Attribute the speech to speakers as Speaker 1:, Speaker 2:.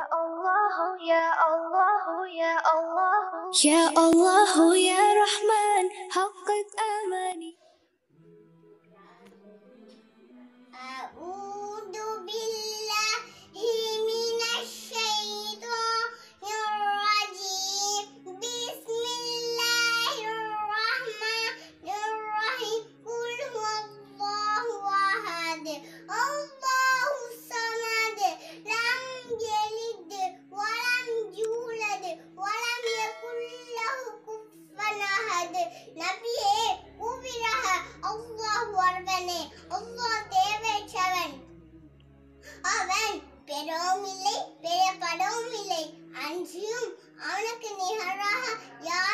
Speaker 1: الله يا الله يا الله
Speaker 2: يا الله يا رحمن حقق آماني
Speaker 3: أعوذ بالله من الشيطان الرجيم بسم الله الرحمن الرحيم قل هو الله أحد الله கூடாது நபியே கூவிராக அல்லாஹ் ஒருவனே அல்லாஹ் தேவைச்சவன் அவன் பெறவும் இல்லை பெறப்படவும் இல்லை. அன்றியும் அவனுக்கு நிகராக யார்